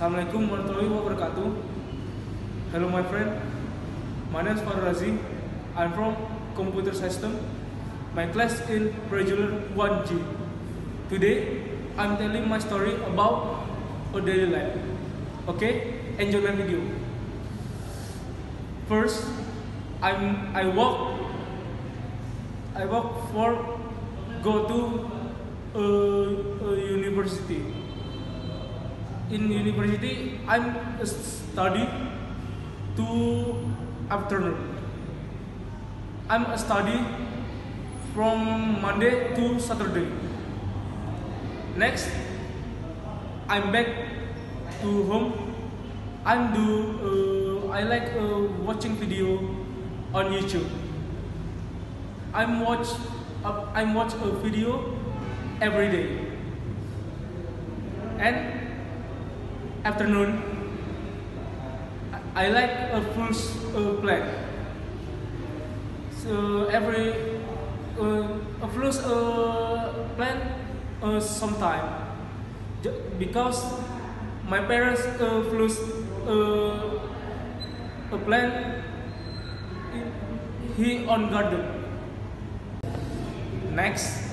Assalamualaikum warahmatullahi wabarakatuh. Hello my friend. My name is Farul Razi. I'm from computer system. My class in regular 1G. Today I'm telling my story about a daily life. Okay? Enjoy my video. First, I'm I walk I walk for go to a, a university. In university, I'm study to afternoon. I'm study from Monday to Saturday. Next, I'm back to home. I'm do uh, I like uh, watching video on YouTube. I'm watch uh, I'm watch a video every day. And afternoon, I, like a full uh, plan. So every uh, a full uh, plan uh, sometime. Because my parents uh, flew uh, a plan he on garden. Next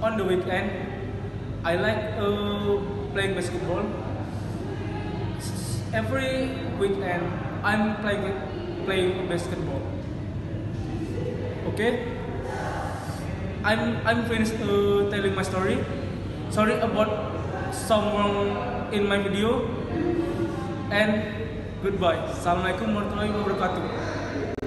on the weekend i like uh, playing basketball. Every weekend i'm playing playing basketball. Okay? I'm i'm finished uh, telling my story. Sorry about someone in my video. And goodbye. Assalamualaikum warahmatullahi wabarakatuh